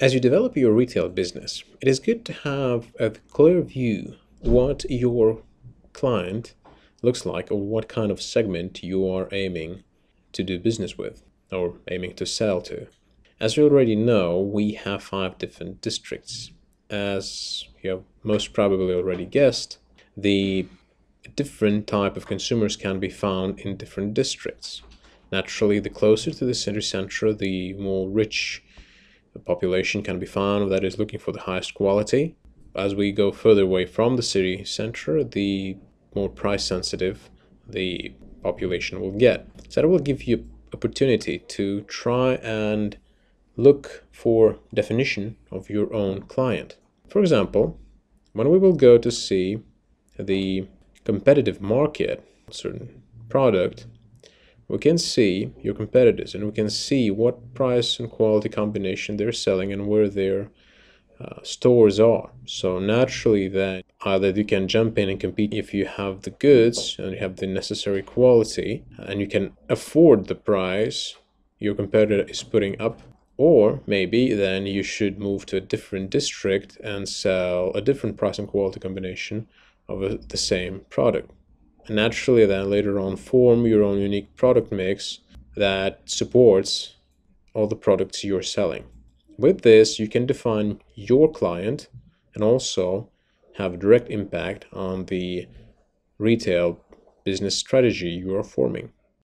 As you develop your retail business, it is good to have a clear view what your client looks like or what kind of segment you are aiming to do business with or aiming to sell to. As you already know, we have five different districts. As you have most probably already guessed, the different type of consumers can be found in different districts. Naturally, the closer to the city center, the more rich the population can be found that is looking for the highest quality. As we go further away from the city center, the more price sensitive the population will get. So that will give you opportunity to try and look for definition of your own client. For example, when we will go to see the competitive market, certain product, we can see your competitors and we can see what price and quality combination they're selling and where their uh, stores are. So naturally that either you can jump in and compete if you have the goods and you have the necessary quality and you can afford the price your competitor is putting up or maybe then you should move to a different district and sell a different price and quality combination of a, the same product and naturally then later on form your own unique product mix that supports all the products you're selling. With this, you can define your client and also have a direct impact on the retail business strategy you are forming.